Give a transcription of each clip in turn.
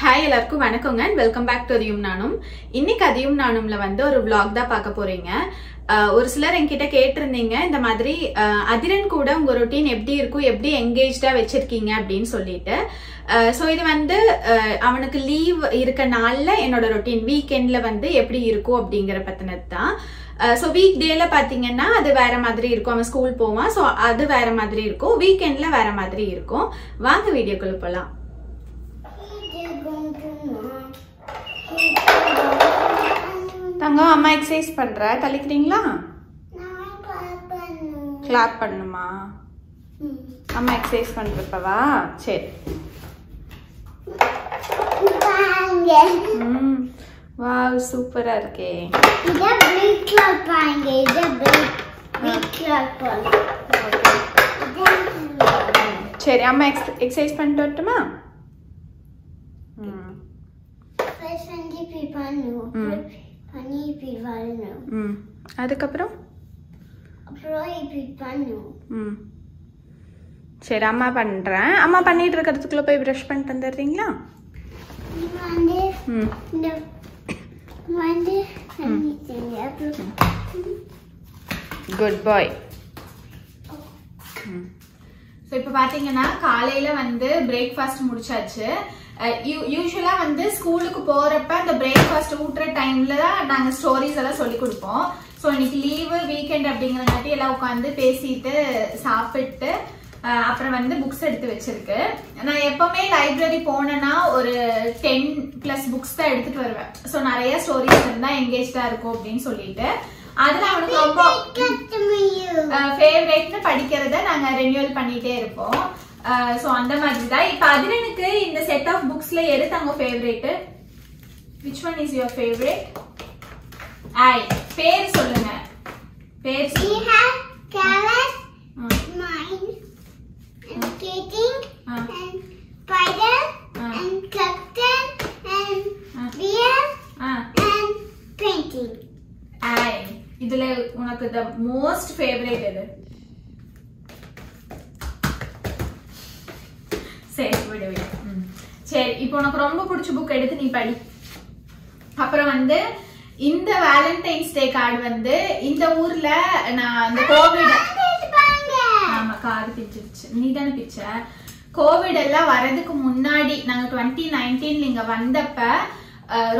Hi எல்லாருக்கும் வணக்கங்க. And welcome back to அதியும் நானும் இன்னைக்கு அதியும் நானும்ல வந்து ஒரு விளாக் தான் பார்க்க போறீங்க. ஒரு சிலர் என்கிட்ட கேட்டிருந்தீங்க இந்த மாதிரி அதிரன் கூட உங்க ரொட்டீன் எப்படி இருக்கும் எப்படி எங்கேஜ்டா வச்சிருக்கீங்க அப்படின்னு சொல்லிட்டு. ஸோ இது வந்து அவனுக்கு லீவ் இருக்க நாள்ல என்னோட ரொட்டீன் வீக்கெண்ட்ல வந்து எப்படி இருக்கும் அப்படிங்கிற பத்தினது தான். ஸோ வீக் டேல பாத்தீங்கன்னா அது வேற மாதிரி இருக்கும். அவன் ஸ்கூல் போவான் ஸோ அது வேற மாதிரி இருக்கும். வீக்கெண்ட்ல வேற மாதிரி இருக்கும். வாங்க வீடியோக்குள்ள போலாம். தங்கம் அம்மா எக்ஸசைஸ் பண்ற? தள்ளிக்கிறீங்களா? கிளாப் பண்ணுமா? அம்மா எக்ஸசைஸ் பண்றப்பவா? சரி. வாவ் சூப்பரா இருக்கே. சரி அம்மா எக்ஸ் எக்ஸசைஸ் பண்ணிட்டு வரட்டுமா? ம் ம் அதுக்கப்புறம் ம் சரி அம்மா பண்றேன் அம்மா பண்ணிட்டு இருக்கிறதுக்குள்ள போய் ப்ரஷ் பண்ணிட்டு வந்துடுறீங்களா ம் குட் பாய் ஸோ இப்போ பார்த்தீங்கன்னா காலையில் வந்து பிரேக்ஃபாஸ்ட் முடிச்சாச்சு யூஸ்வலாக வந்து ஸ்கூலுக்கு போகிறப்ப அந்த பிரேக்ஃபாஸ்ட் ஊட்டுற டைமில் தான் நாங்கள் ஸ்டோரிஸ் எல்லாம் சொல்லி கொடுப்போம். ஸோ இன்னைக்கு லீவு வீக்கெண்ட் அப்படிங்கிறங்காட்டி எல்லாம் உட்காந்து பேசிட்டு சாப்பிட்டு அப்புறம் வந்து புக்ஸ் எடுத்து வச்சிருக்கு. நான் எப்பவுமே லைப்ரரி போனேன்னா ஒரு டென் ப்ளஸ் புக்ஸ் தான் எடுத்துட்டு வருவேன். ஸோ நிறைய ஸ்டோரிஸ் இருந்தா எங்கேஜ்டா இருக்கும் அப்படின்னு சொல்லிட்டு. அதுல அவனுக்கு ரொம்ப ஃபேவரேட்னு படிக்கிறத நாங்க ரெனியூவல் பண்ணிட்டே இருப்போம். சோ அந்த மாதிரி தான் இப்ப அதிரனுக்கு இந்த செட் ஆஃப் புக்ஸ்ல எது தாங்க favourite which one is your favourite ஐ பேர் சொல்லுங்க. பேர் இதுல உனக்கு த மோஸ்ட் ஃபேவரேட் எது? சரி விடு விடு. சரி இப்போ உனக்கு ரொம்ப பிடிச்ச புக் எடுத்து நீ படி. அப்புறம் வந்து இந்த வேலண்டைன்ஸ் டே கார்டு வந்து இந்த ஊர்ல நான் இந்த கோவிட் ஆமா காது பிச்சிருச்சு நீ தானே பிச்ச? கோவிட் எல்லாம் வரதுக்கு முன்னாடி நாங்க டுவெண்ட்டி நைன்டீன்ல இங்க வந்தப்ப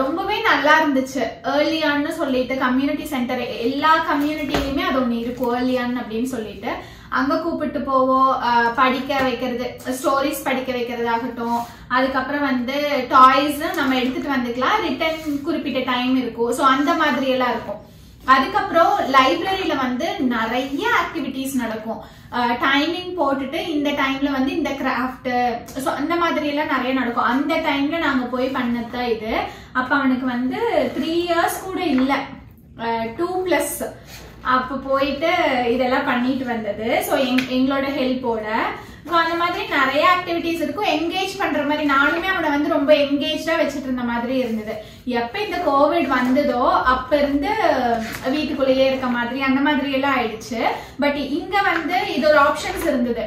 ரொம்பவே நல்லா இருந்துச்சு. ஏர்லியான்னு சொல்லிட்டு கம்யூனிட்டி சென்டர் எல்லா கம்யூனிட்டிலயுமே அது ஒண்ணு இருக்கும். ஏர்லியான் அப்படின்னு சொல்லிட்டு. அங்க கூப்பிட்டு போவோம் படிக்க வைக்கிறது ஸ்டோரிஸ் படிக்க வைக்கிறதாகட்டும். அதுக்கப்புறம் வந்து டாய்ஸ் நம்ம எடுத்துட்டு வந்துக்கலாம். ரிட்டர்ன் குறிப்பிட்ட டைம் இருக்கும். ஸோ அந்த மாதிரி எல்லாம் இருக்கும். அதுக்கப்புறம் லைப்ரரியில வந்து நிறைய ஆக்டிவிட்டிஸ் நடக்கும். டைமிங் போட்டுட்டு இந்த டைம்ல வந்து இந்த கிராஃப்ட் ஸோ அந்த மாதிரி எல்லாம் நிறைய நடக்கும். அந்த டைம்ல நாங்க போய் பண்ணதுதான் இது. அப்ப அவனுக்கு வந்து த்ரீ இயர்ஸ் கூட இல்லை. டூ பிளஸ் அப்ப போயிட்டு இதெல்லாம் பண்ணிட்டு வந்தது. ஸோ எங்களோட ஹெல்ப்போட ஸோ அந்த மாதிரி நிறைய ஆக்டிவிட்டிஸ் இருக்கும். என்கேஜ் பண்ற மாதிரி நானுமே அவனை வந்து ரொம்ப என்கேஜா வச்சுட்டு இருந்த மாதிரி இருந்தது. எப்ப இந்த கோவிட் வந்ததோ அப்ப இருந்து வீட்டுக்குள்ளேயே இருக்க மாதிரி அந்த மாதிரி எல்லாம் ஆயிடுச்சு. பட் இங்க வந்து இது ஒரு ஆப்ஷன்ஸ் இருந்தது.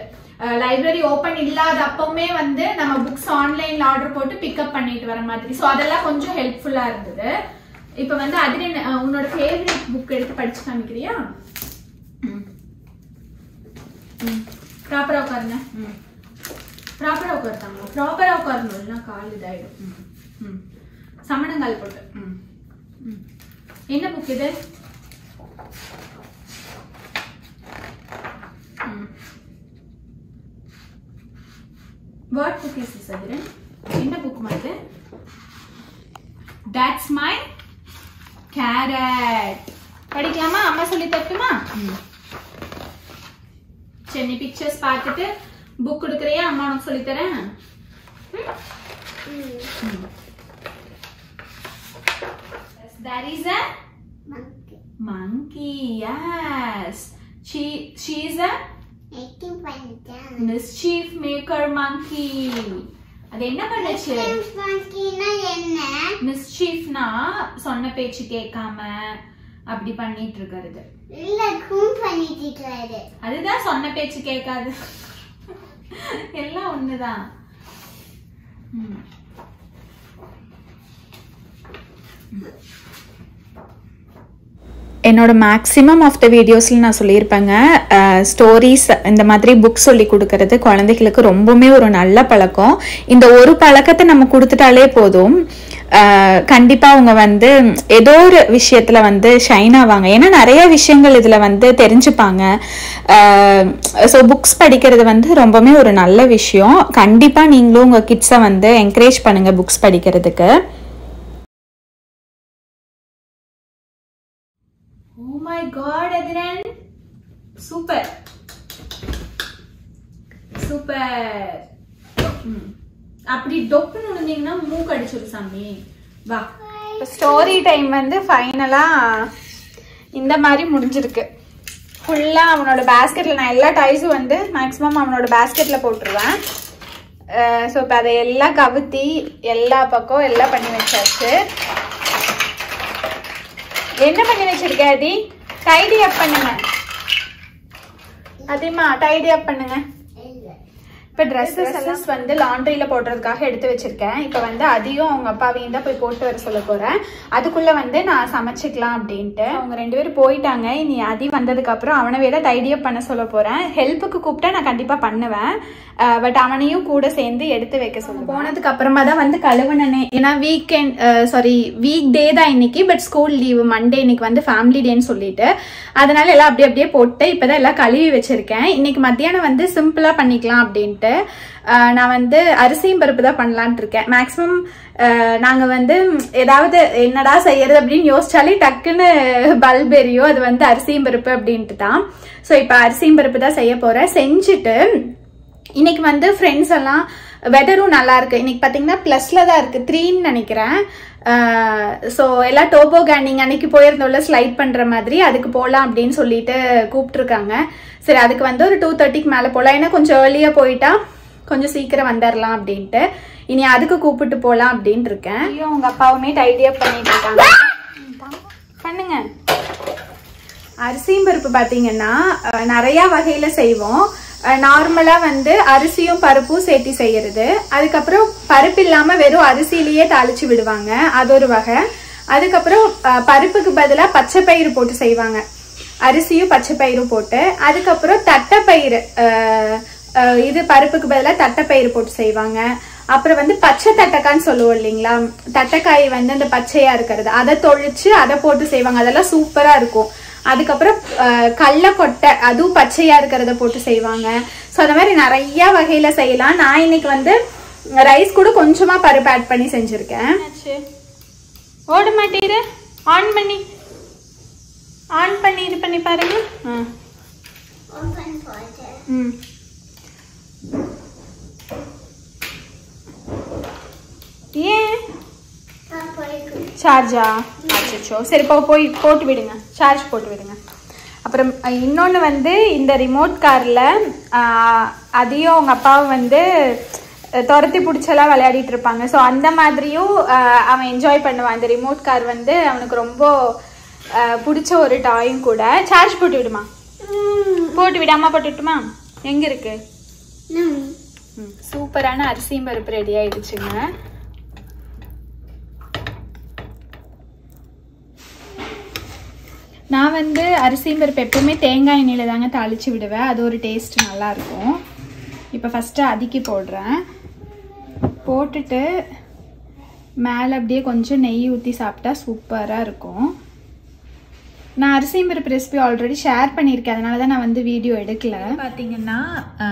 லைப்ரரி ஓபன் இல்லாத அப்பவுமே வந்து நம்ம புக்ஸ் ஆன்லைன்ல ஆர்டர் போட்டு பிக்கப் பண்ணிட்டு வர மாதிரி. ஸோ அதெல்லாம் கொஞ்சம் ஹெல்ப்ஃபுல்லா இருந்தது. இப்ப வந்து அதுல உன்னோட ஃபேவரட் புக் எடுத்து படிச்சு காமிக்கிறியா? ப்ராப்பரா உட்காருங்க. ப்ராப்பரா உட்காருத்தாங்க ப்ராப்பரா உட்காரணும் இல்லைன்னா கால் இதாயிடும். ம். சமணங்கால் போட்டு. ம். என்ன புக் இது? Word book is this Athiran என்ன புக் மாதிரி தட்ஸ் மை கேரட் படிக்கலாமா அம்மா சொல்லி தட்டுமா சரி நீ பிக்சர்ஸ் பார்த்துட்டு புக் கொடுக்குறியா அம்மா உனக்கு சொல்லி தரேன் There is a monkey. Yes. She she is a mischief maker monkey. அது என்ன பண்ணுச்சு? என்ன? மிஸ்சீஃப்னா சொன்ன பேச்சு கேட்காம அப்படி பண்ணிட்டு இருக்கிறது இல்ல அதுதான் சொன்ன பேச்சு கேட்காது. எல்லாம் ஒண்ணுதான். ம். என்னோட மேக்ஸிமம் ஆஃப் த வீடியோஸில் நான் சொல்லியிருப்பேங்க. ஸ்டோரிஸ் இந்த மாதிரி புக்ஸ் சொல்லி கொடுக்கறது குழந்தைகளுக்கு ரொம்பவுமே ஒரு நல்ல பழக்கம். இந்த ஒரு பழக்கத்தை நம்ம கொடுத்துட்டாலே போதும். கண்டிப்பாக அவங்க வந்து ஏதோ ஒரு விஷயத்தில் வந்து ஷைன் ஆவாங்க. ஏன்னா நிறைய விஷயங்கள் இதில் வந்து தெரிஞ்சுப்பாங்க. ஸோ புக்ஸ் படிக்கிறது வந்து ரொம்பவுமே ஒரு நல்ல விஷயம். கண்டிப்பாக நீங்களும் உங்கள் கிட்ஸை வந்து என்கரேஜ் பண்ணுங்கள் புக்ஸ் படிக்கிறதுக்கு. ஓ my god Athiran super super அப்படி டொப்புன்னு விழுந்தீங்கன்னா மூக்கு அடிச்சிடும் சாமி. வா. ஸ்டோரி டைம் வந்து ஃபைனலா இந்த மாதிரி முடிஞ்சிருக்கு. ஃபுல்லாக அவனோட பேஸ்கெட்டில் நான் எல்லா டைஸும் வந்து மேக்ஸிமம் அவனோட பேஸ்கெட்டில் போட்டுருவேன். ஸோ இப்போ அதை எல்லாம் கவுத்தி எல்லா பக்கம் எல்லாம் பண்ணி வச்சாச்சு. என்ன பண்ணி வச்சிருக்க அதி டைடி அப் பண்ணுங்க. அதேமா டைடி அப் பண்ணுங்க. இப்போ ட்ரெஸ்ஸஸ் எல்லாம் வந்து லாண்ட்ரியில போடுறதுக்காக எடுத்து வச்சிருக்கேன். இப்போ வந்து அதையும் அவங்க அப்பாவையும் தான் போய் போட்டு வர சொல்ல போறேன். அதுக்குள்ள வந்து நான் சமைச்சிக்கலாம் அப்படின்ட்டு. அவங்க ரெண்டு பேரும் போயிட்டாங்க. இனி அதி வந்ததுக்கு அப்புறம் அவனை தான் டைடியப் பண்ண சொல்ல போறேன். ஹெல்ப்புக்கு கூப்பிட்டா நான் கண்டிப்பா பண்ணுவேன். பட் அவனையும் கூட சேர்ந்து எடுத்து வைக்க சொல்லுவேன். போனதுக்கு அப்புறமா தான் வந்து கழுவுனனே. ஏன்னா வீக்கெண்ட் சாரி வீக் டே தான் இன்னைக்கு பட் ஸ்கூல் லீவு மண்டே இன்னைக்கு வந்து ஃபேமிலி டேன்னு சொல்லிட்டு. அதனால எல்லாம் அப்படியே அப்படியே போட்டு இப்பதான் எல்லாம் கழுவி வச்சிருக்கேன். இன்னைக்கு மத்தியானம் வந்து சிம்பிளா பண்ணிக்கலாம் அப்படின்ட்டு. அஹ், நான் வந்து அரிசியும் பருப்பு தான் பண்ணலான்ட்டு இருக்கேன். மேக்ஸிமம் நாங்கள் வந்து ஏதாவது என்னடா செய்யறது அப்படின்னு யோசிச்சாலே டக்குன்னு பல்ப் எரியும் அது வந்து அரிசியும் பருப்பு அப்படின்ட்டு தான். ஸோ இப்போ அரிசியும் பருப்பு தான் செய்ய போறேன். செஞ்சுட்டு இன்னைக்கு வந்து ஃப்ரெண்ட்ஸ் எல்லாம் வெதரும் நல்லா இருக்கு. இன்னைக்கு பார்த்தீங்கன்னா ப்ளஸ்ல தான் இருக்கு. த்ரீன்னு நினைக்கிறேன். ஸோ எல்லாம் டோபோ கேண்டிங் அன்னைக்கு போயிருந்தோம்ல ஸ்லைட் பண்ற மாதிரி அதுக்கு போகலாம் அப்படின்னு சொல்லிட்டு கூப்பிட்டுருக்காங்க. சரி அதுக்கு வந்து ஒரு டூ தேர்ட்டிக்கு மேலே போகலாம் ஏன்னா கொஞ்சம் ஏர்லியாக போயிட்டா கொஞ்சம் சீக்கிரம் வந்துடலாம் அப்படின்ட்டு. இனி அதுக்கு கூப்பிட்டு போகலாம் அப்படின்ட்டு இருக்கேன். ஐயோ உங்க அப்பாவுமே டைடியப் பண்ணிட்டு இருக்காங்க. பண்ணுங்க. அரிசியும் பருப்பு பார்த்தீங்கன்னா நிறைய வகையில செய்வோம். நார்மலாக வந்து அரிசியும் பருப்பும் சேர்த்து செய்யறது. அதுக்கப்புறம் பருப்பு இல்லாமல் வெறும் அரிசியிலேயே தாளிச்சு விடுவாங்க. அது ஒரு வகை. அதுக்கப்புறம் பருப்புக்கு பதிலா பச்சை பயிறு போட்டு செய்வாங்க. அரிசியும் பச்சை பயிரும் போட்டு. அதுக்கப்புறம் தட்டைப்பயிறு இது பருப்புக்கு பதிலாக தட்டைப்பயிறு போட்டு செய்வாங்க. அப்புறம் வந்து பச்சை தட்டைக்கான்னு சொல்லுவோம் இல்லைங்களா? தட்டைக்காய் வந்து அந்த பச்சையா இருக்கிறது. அதை தொழிச்சு அதை போட்டு செய்வாங்க. அதெல்லாம் சூப்பரா இருக்கும். அதுக்கப்புறம் கடலக்கொட்டை அதுவும் பச்சையா இருக்கிறத போட்டு செய்வாங்க. ஸோ அந்த மாதிரி நிறைய வகையில செய்யலாம். நான் இன்னைக்கு வந்து ரைஸ் கூட கொஞ்சமா பருப்பு ஆட் பண்ணி செஞ்சிருக்கேன். ஓட மாட்டேது ஆன் பண்ணி. ஆன் பண்ணி இது பண்ணி பாருங்க. ம். ஏன்? சார்ஜா அச்சோ சரி இப்போ போய் போட்டு விடுங்க. சார்ஜ் போட்டு விடுங்க. அப்புறம் இன்னொன்று வந்து இந்த ரிமோட் காரில் அதையும் அவங்க அப்பாவும் வந்து துரத்தி பிடிச்செல்லாம் விளையாடிட்டு இருப்பாங்க. ஸோ அந்த மாதிரியும் அவன் என்ஜாய் பண்ணுவான். இந்த ரிமோட் கார் வந்து அவனுக்கு ரொம்ப பிடிச்ச ஒரு டாயும் கூட. சார்ஜ் போட்டு விடுமா? போட்டு விடு. அம்மா போட்டு விட்டுமா? எங்கே இருக்கு? சூப்பரான அரிசியும் பருப்பு ரெடி ஆயிடுச்சுங்க. நான் வந்து அரிசியும் பருப்பு எப்பவுமே தேங்காய் எண்ணெயில தாங்க தாளித்து விடுவேன். அது ஒரு டேஸ்ட் நல்லா இருக்கும் இப்போ ஃபஸ்ட்டு அதுக்கி போடுறேன். போட்டுட்டு மேலே அப்படியே கொஞ்சம் நெய் ஊற்றி சாப்பிட்டா சூப்பராக இருக்கும். நான் அரிசியும் பருப்பு ரெசிபி ஆல்ரெடி ஷேர் பண்ணியிருக்கேன். அதனால தான் நான் வந்து வீடியோ எடுக்கல. பார்த்தீங்கன்னா அ,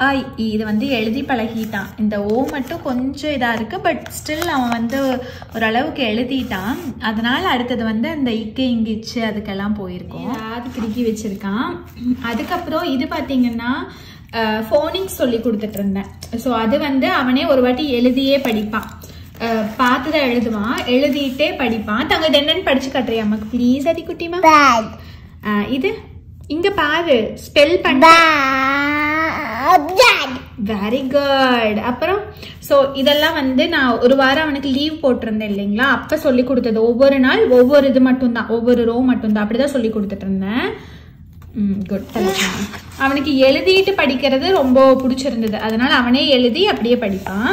ஆ, இ, இது வந்து எழுதி பழகிட்டான். இந்த ஓ மட்டும் கொஞ்சம் இதாக இருக்குது பட் ஸ்டில் அவன் வந்து ஓரளவுக்கு எழுதிட்டான். அதனால அடுத்தது வந்து அந்த இக்கு இங்கிச்சு அதுக்கெல்லாம் போயிருக்கோம். அது கிறுக்கி வச்சிருக்கான்? அதுக்கப்புறம் இது பார்த்தீங்கன்னா ஃபோனிக்ஸ் சொல்லி கொடுத்துட்டு இருந்தேன். ஸோ அது வந்து அவனே ஒரு வாட்டி எழுதியே படிப்பான். பார்த்து தான் எழுதுவான் எழுதிட்டே படிப்பான் தங்க இது என்னன்னு படிச்சு காட்டுறியா அம்மாக்கு ப்ளீஸ் அடி குட்டிமா இது இங்க பாரு ஸ்பெல் பண்ண. வெரி குட் அப்புறம் ஸோ இதெல்லாம் வந்து நான் ஒரு வாரம் அவனுக்கு லீவ் போட்டிருந்தேன் இல்லைங்களா அப்போ சொல்லி கொடுத்தது ஒவ்வொரு நாள் ஒவ்வொரு இது மட்டும்தான் ஒவ்வொரு ரோ மட்டும்தான் அப்படிதான் சொல்லி கொடுத்துட்டு இருந்தேன் குட் அவனுக்கு எழுதிட்டு படிக்கிறது ரொம்ப பிடிச்சிருந்தது அதனால அவனே எழுதி அப்படியே படிப்பான்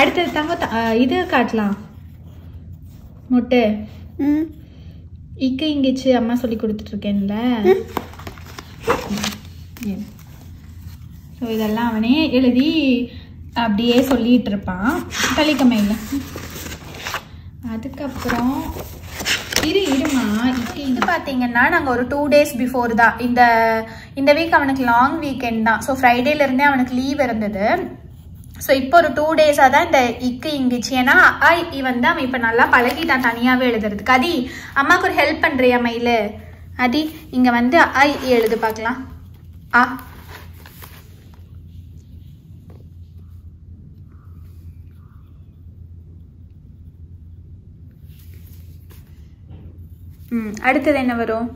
அடுத்தது தங்க இது காட்டலாம். முட்டு. ம். இக்க இங்கிச்சு அம்மா சொல்லி கொடுத்துட்டு இருக்கேன்ல ஸோ இதெல்லாம் அவனே எழுதி அப்படியே சொல்லிட்டு இருப்பான் தளிக்கமையில் அதுக்கப்புறம் இரு இருமா இது பார்த்தீங்கன்னா நாங்கள் ஒரு டூ டேஸ் பிஃபோர் தான். இந்த இந்த வீக் அவனுக்கு லாங் வீக்கெண்ட் தான். ஸோ ஃப்ரைடேலேருந்தே அவனுக்கு லீவ் இருந்தது. ஸோ இப்போ ஒரு டூ டேஸாக தான் இந்த இக்கு இங்கிச்சு. ஏன்னா அ இ வந்து அவன் இப்போ நல்லா பழகிட்டான் தனியாகவே எழுதுறதுக்கு. அதி அம்மாவுக்கு ஒரு ஹெல்ப் பண்ணுறியா மயில்? அதி இங்கே வந்து அ இ எழுது பார்க்கலாம் ஆ. ம் அடுத்தது என்ன வரும்?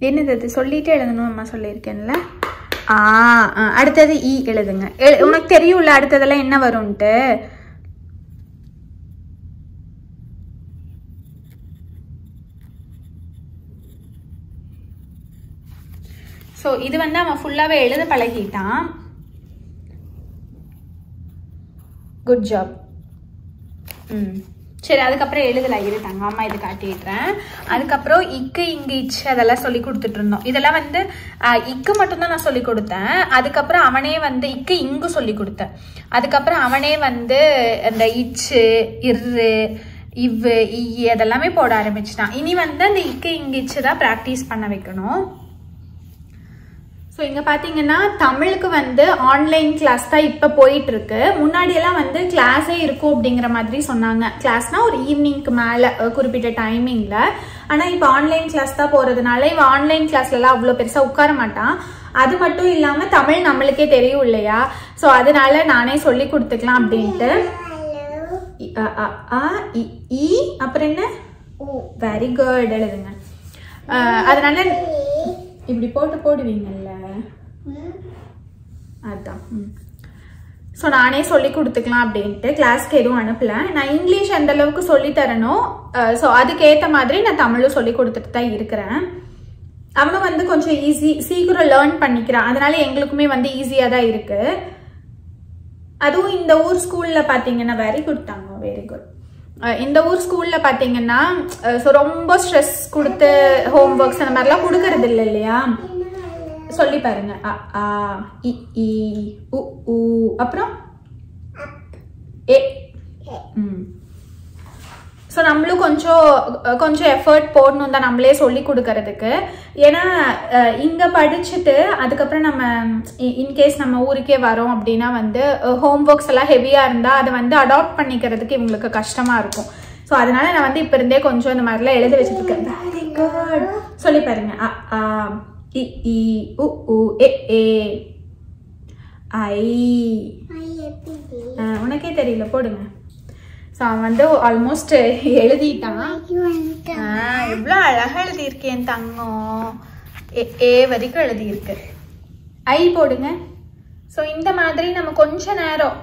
என்னது அது? சொல்லிட்டே எழுதணும் அம்மா சொல்லியிருக்கேன்ல? ஆ அடுத்தது இ எழுதுங்க. எழு- உனக்கு தெரியும்ல அடுத்ததெல்லாம் என்ன வரும்ன்ட்டு? ஸோ இது வந்து அவன் ஃபுல்லாகவே எழுத பழகிட்டான். குட் ஜாப் ம். சரி அதுக்கப்புறம் எழுதலாம் இரு தங்க அம்மா இது காட்டிடுறேன். அதுக்கப்புறம் இக்கு இங்கு இச்சு அதெல்லாம் சொல்லி கொடுத்துட்டு இருந்தோம். இதெல்லாம் வந்து இக்கு மட்டும்தான் நான் சொல்லி கொடுத்தேன். அதுக்கப்புறம் அவனே வந்து இக்கு இங்கு சொல்லி கொடுத்தேன். அதுக்கப்புறம் அவனே வந்து அந்த இச்சு இரு இவ்வு இ அதெல்லாமே போட ஆரம்பிச்சிட்டான். இனி வந்து அந்த இக்கு இங்கு இச்சு தான் ப்ராக்டிஸ் பண்ண வைக்கணும். ஸோ இங்கே பார்த்தீங்கன்னா தமிழுக்கு வந்து ஆன்லைன் கிளாஸ் தான் இப்போ போயிட்டு இருக்கு முன்னாடியெல்லாம் வந்து கிளாஸே இருக்கும் அப்படிங்கிற மாதிரி சொன்னாங்க. கிளாஸ்னா ஒரு ஈவினிங்க்கு மேலே குறிப்பிட்ட டைமிங்கில் ஆனால் இப்போ ஆன்லைன் கிளாஸ் தான் போகிறதுனால இவன் ஆன்லைன் கிளாஸ்லலாம் அவ்வளோ பெருசாக உட்கார மாட்டான். அது மட்டும் இல்லாமல் தமிழ் நம்மளுக்கே தெரியும் இல்லையா? ஸோ அதனால நானே சொல்லி கொடுத்துக்கலாம் அப்படின்ட்டு. இ, அப்புறம் என்ன? வெரி குட் எழுதுங்க. அதனால இப்படி போட்டு போடுவீங்கல்ல. அதான் ஸோ நானே சொல்லி கொடுத்துக்கலாம் அப்படின்ட்டு கிளாஸ்க்கு எதுவும் அனுப்பல. நான் இங்கிலீஷ் எந்த அளவுக்கு சொல்லி தரணும் ஸோ அதுக்கேற்ற மாதிரி நான் தமிழும் சொல்லி கொடுத்துட்டு தான் இருக்கிறேன். அவன் வந்து கொஞ்சம் ஈஸி சீக்கிரம் லேர்ன் பண்ணிக்கிறான் அதனால எங்களுக்குமே வந்து ஈஸியாக தான் இருக்கு. அதுவும் இந்த ஊர் ஸ்கூல்ல பார்த்தீங்கன்னா வெரி குட் தாங்க வெரி குட் இந்த ஊர் ஸ்கூல்ல பார்த்தீங்கன்னா ஸோ ரொம்ப ஸ்ட்ரெஸ் கொடுத்து ஹோம் ஒர்க்ஸ் அந்த மாதிரிலாம் கொடுக்கறது இல்லை இல்லையா? சொல்லி பாருங்க. அ ஆ இ உ ஊ அப்புறம்? ஏ ம். ஸோ நம்மளும் கொஞ்சம் கொஞ்சம் எஃபர்ட் போடணும் தான் நம்மளே சொல்லி கொடுக்கறதுக்கு. ஏன்னா இங்க படிச்சுட்டு அதுக்கப்புறம் நம்ம இன்கேஸ் நம்ம ஊருக்கே வரோம் அப்படின்னா வந்து ஹோம் ஒர்க்ஸ் எல்லாம் ஹெவியா இருந்தா அதை வந்து அடாப்ட் பண்ணிக்கிறதுக்கு இவங்களுக்கு கஷ்டமா இருக்கும். ஸோ அதனால நான் வந்து இப்ப இருந்தே கொஞ்சம் இந்த மாதிரிலாம் எழுத வச்சுட்டு இருக்கேன். வெரி குட் சொல்லி பாருங்க. இ ஈ உ ஊ ஏ ஏ ஐ உனக்கே தெரியல போடுங்க. ஸோ அவன் வந்து ஆல்மோஸ்ட் எழுதிட்டான். எவ்வளோ அழகா எழுதியிருக்கேன் தங்கம். ஏ வரைக்கும் எழுதியிருக்கு. ஐ போடுங்க. ஸோ இந்த மாதிரி நம்ம கொஞ்ச நேரம்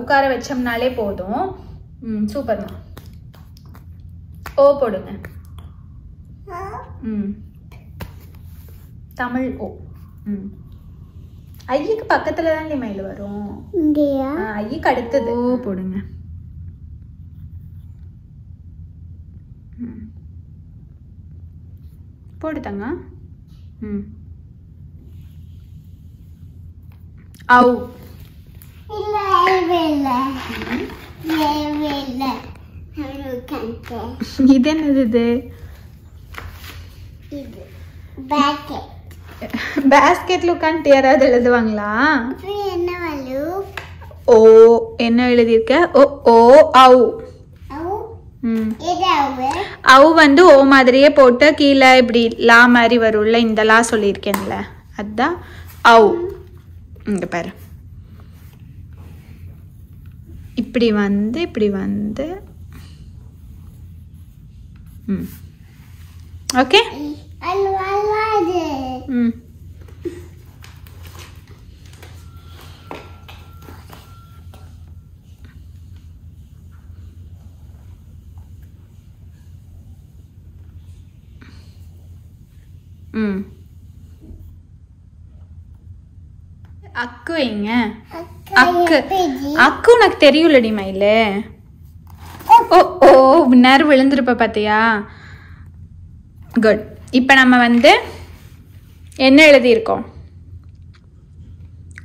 உட்கார வச்சோம்னாலே போதும். ம் சூப்பர் தான் ஓ போடுங்க. ம். தமிழ் ஓ. ம். ஐயுக்கு பக்கத்துல தான் மயில் வரும். இங்கேயா? ஆ, ஐயுக்கு அடுத்தது. ஓ போடுங்க. போடு தங்க. ம். அவு இல்ல இல்ல இல்ல இது என்னது இது? இது. பேக்கெட் பேஸ்கெட்ல உட்காந்துட்டு யாராவது எழுதுவாங்களா? ஓ என்ன எழுதியிருக்க? ஓ ஓ அவு அவு வந்து ஓ மாதிரியே போட்டு கீழே இப்படி லா மாதிரி வரும்ல இந்த லா சொல்லியிருக்கேன்ல. அதான் அவு இங்க பாரு. இப்படி வந்து இப்படி வந்து. ம். ஓகே? ம். அக்கு வைங்க அக்கு அக்கு. உனக்கு தெரியும்லடி மயிலு. ஓ ஓ நேரம் விழுந்திருப்ப பார்த்தியா குட் இப்போ நம்ம வந்து என்ன எழுதியிருக்கோம்?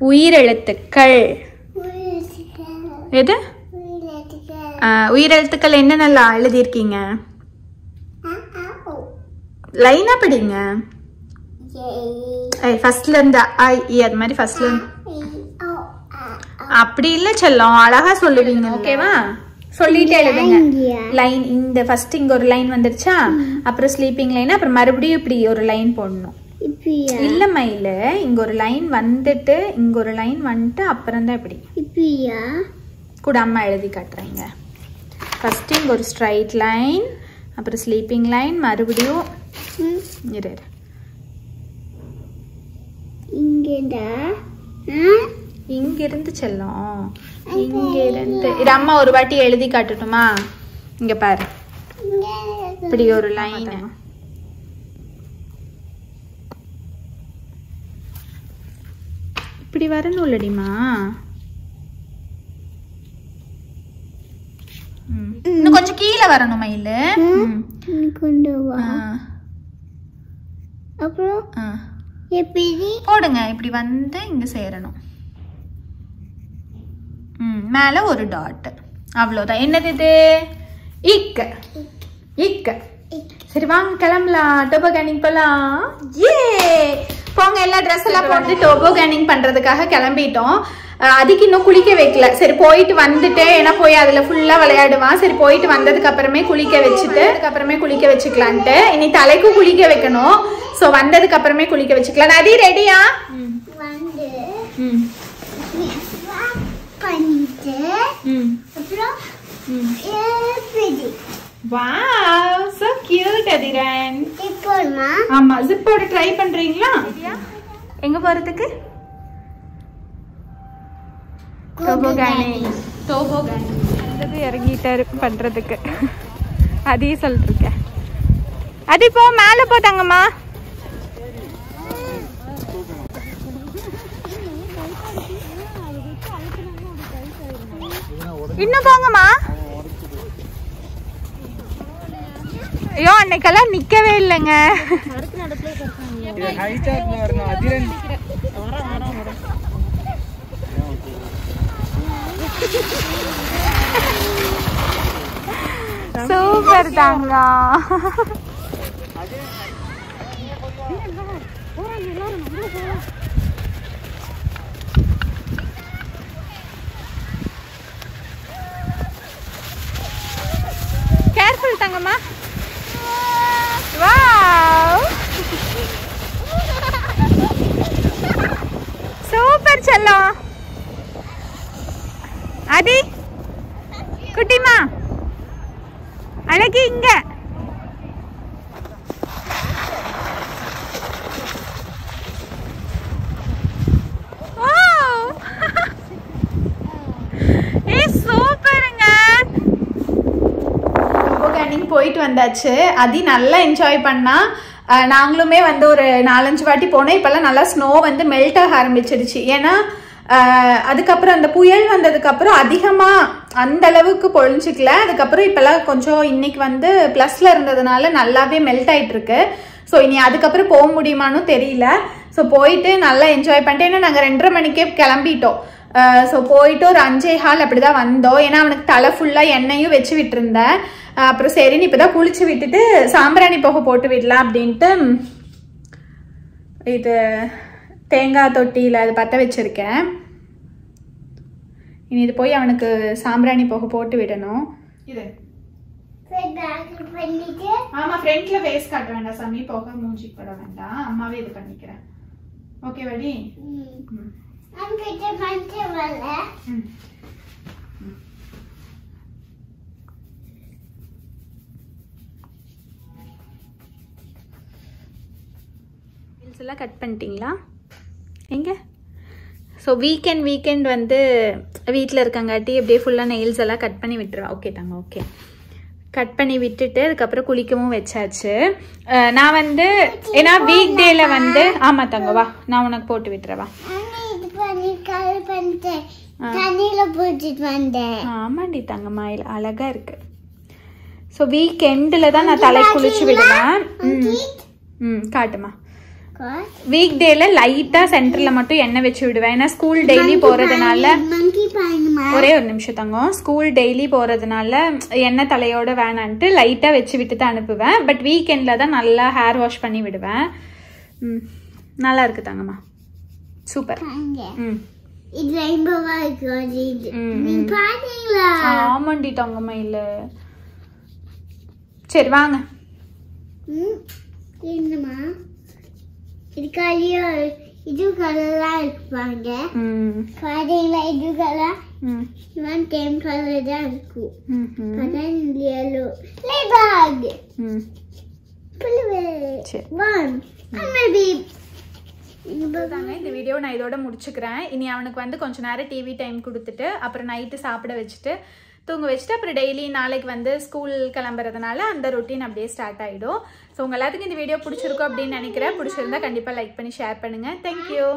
உயிரெழுத்துக்கள். எது? உயிரெழுத்துக்கள். என்னென்னலாம் எழுதியிருக்கீங்க? லைனா படிங்க. ஃபர்ஸ்ட்ல இருந்து ஐ இ அது மாதிரி ஃபர்ஸ்ட்ல அப்படி இல்ல செல்லம் அழகா சொல்லுவீங்க ஓகேவா சொல்லிட்டே எழுதுங்க. லைன் இந்த ஃபர்ஸ்ட் இங்க ஒரு லைன் வந்துருச்சா? அப்புறம் ஸ்லீப்பிங் லைன் அப்புறம் மறுபடியும் இப்படி ஒரு லைன் போடணும். இல்ல. மயில இங்க ஒரு லைன் வந்துட்டு இங்க ஒரு லைன் வந்துட்டு அப்புறம் தான் இப்படி. கூட அம்மா எழுதி காட்டுறீங்க. ஃபர்ஸ்ட் இங்க ஒரு ஸ்ட்ரைட் லைன் அப்புறம் ஸ்லீப்பிங் லைன் மறுபடியும் இரு. இங்கடா ஆ? இங்க இருந்து செல்லம் இங்க இருந்து இது அம்மா ஒரு வாட்டி எழுதி காட்டட்டுமா? இங்க பாரு. இங்க இப்படி ஒரு லைன் இப்படி வரணும் இல்லடிமா இன்னும் கொஞ்சம் கீழே வரணும் மயிலு கொண்டு வா. அப்புறம்? போடுங்க. இப்படி வந்து இங்க சேரணும். ம் மேல ஒரு டாட் அவ்வளோதான் என்னது இது? இக்க. இக்க. சரி வாங்க கிளம்பலாம். டோபோ கேனிங் போலாம். ஏ போங்க எல்லா ட்ரெஸ் எல்லாம் போட்டு டோபோ கேனிங் பண்றதுக்காக கிளம்பிட்டோம். அதுக்கு இன்னும் குளிக்க வைக்கல. சரி போயிட்டு வந்துட்டு ஏன்னா போய் அதுல ஃபுல்லா விளையாடுவான். சரி போயிட்டு வந்ததுக்கு அப்புறமே குளிக்க வச்சுட்டு அதுக்கப்புறமே குளிக்க வச்சுக்கலான்ட்டு. இனி தலைக்கும் குளிக்க வைக்கணும். ஸோ வந்ததுக்கு அப்புறமே குளிக்க வச்சுக்கலாம். நதி ரெடியா வந்து ம். பண்ணிட்டு ம். அப்புறம் வாவ் சோ கியூட் அதிரன் இப்போமா ஆமா ஜிப்போட ட்ரை பண்றீங்களா? எங்க போறதுக்கு? டோபோகானி டோபோகானி வந்தது இறங்கிட்டாரு பண்றதுக்கு. அதையும் சொல்லிருக்கேன் அது போ மேல போட்டாங்கம்மா இன்னும் போங்கம்மா ஐயோ அன்னைக்கெல்லாம் நிக்கவே இல்லைங்க. சூப்பர் தாங்க. கேர்ஃபுல் தங்கம்மா வாவ் சூப்பர் செல்லம் அதி குட்டிமா அழகி இங்க. போயிட்டு வந்தாச்சு. அதி நல்லா என்ஜாய் பண்ணா. நாங்களுமே வந்து ஒரு நாலஞ்சு வாட்டி போனோம். இப்போல்லாம் நல்லா ஸ்னோ வந்து மெல்ட் ஆக ஆரம்பிச்சிருச்சு. ஏன்னா அதுக்கப்புறம் அந்த புயல் வந்ததுக்கப்புறம் அதிகமாக அந்த அளவுக்கு பொழிஞ்சிக்கல. அதுக்கப்புறம் இப்போல்லாம் கொஞ்சம் இன்னைக்கு வந்து ப்ளஸில் இருந்ததுனால நல்லாவே மெல்ட் ஆகிட்டு இருக்கு ஸோ இனி அதுக்கப்புறம் போக முடியுமான்னு தெரியல. ஸோ போயிட்டு நல்லா என்ஜாய் பண்ணிட்டு ஏன்னா நாங்கள் ரெண்டரை மணிக்கே கிளம்பிட்டோம். ஸோ போயிட்டு ஒரு அஞ்சே ஹால் அப்படி தான் வந்தோம். ஏன்னா அவனுக்கு தலை ஃபுல்லாக எண்ணெயும் வச்சு விட்டுருந்தேன். அப்புறம் சரின்னு இப்போ தான் குளிச்சு விட்டுட்டு சாம்பிராணி புகை போட்டு விடலாம் அப்படின்ட்டு இது தேங்காய் தொட்டியில் அது பற்ற வச்சுருக்கேன். இனி இது போய் அவனுக்கு சாம்பிராணி புகை போட்டு விடணும். இது ஆமாம் ஃப்ரண்ட்டில் ஃபேஸ் காட்ட வேண்டாம் சாமி. புகை மூஞ்சி பட வேண்டாம். அம்மாவே இது பண்ணிக்கிறேன். ஓகே வடி ரீல்ஸ் எல்லாம் கட் பண்ணிட்டீங்களா? எங்க? ஸோ வீக்கெண்ட் வீக்கெண்ட் வந்து வீட்டில் இருக்கங்காட்டி அப்படியே ஃபுல்லாக நெயில்ஸ் எல்லாம் கட் பண்ணி விட்டுருவா. ஓகே தாங்க ஓகே கட் பண்ணி விட்டுட்டு அதுக்கப்புறம் குளிக்கவும் வச்சாச்சு. நான் வந்து ஏன்னா வீக் டேல வந்து ஆமா தங்க வா. நான் உனக்கு போட்டு விட்டுறவா கல் பண்ணிட்டு தண்ணியில போட்டுட்டு வந்தேன். ஆமாண்டி தங்கம்மா அழகா இருக்கு. ஸோ வீக் எண்டில் தான் நான் தலை குளிச்சு விடுவேன். ம் காட்டுமா வீக் டேல லைட்டா சென்டர்ல மட்டும் எண்ணெய் வச்சு விடுவேன். ஏன்னா ஸ்கூல் டெய்லி போறதுனால ஒரே ஒரு நிமிஷம் தங்கம். ஸ்கூல் டெய்லி போறதுனால எண்ணெய் தலையோட வேணான்ட்டு லைட்டா வச்சு விட்டு தான் அனுப்புவேன். பட் வீக்கெண்ட்ல தான் நல்லா ஹேர் வாஷ் பண்ணி விடுவேன். ம் நல்லா இருக்கு தங்கம்மா. சூப்பர் ம். இது ரெயின்போவா இருக்கு நீ. பாத்தீங்களா? ஆமாண்டி தங்கம்மா இல்ல. சரி வாங்க. ம் என்னம்மா? இது கலியோ? இது கலர்லாம் இருப்பாங்க பாத்தீங்களா இது கலர் இவன் டெம் கலர் தான் இருக்கும் அதான் yellow. லேபாக் சரி. ஒன் மேபி தாங்க இந்த வீடியோ நான் இதோட முடிச்சுக்கிறேன். இனி அவனுக்கு வந்து கொஞ்ச நேரம் டிவி டைம் கொடுத்துட்டு அப்புறம் நைட்டு சாப்பிட வச்சுட்டு தூங்க வச்சுட்டு அப்புறம் டெய்லி நாளைக்கு வந்து ஸ்கூல் கிளம்புறதுனால அந்த ரொட்டீன் அப்படியே ஸ்டார்ட் ஆகிடும் ஸோ உங்க எல்லாத்துக்கும் இந்த வீடியோ பிடிச்சிருக்கும் அப்படின்னு நினைக்கிறேன். பிடிச்சிருந்தா கண்டிப்பாக லைக் பண்ணி ஷேர் பண்ணுங்கள் தேங்க்யூ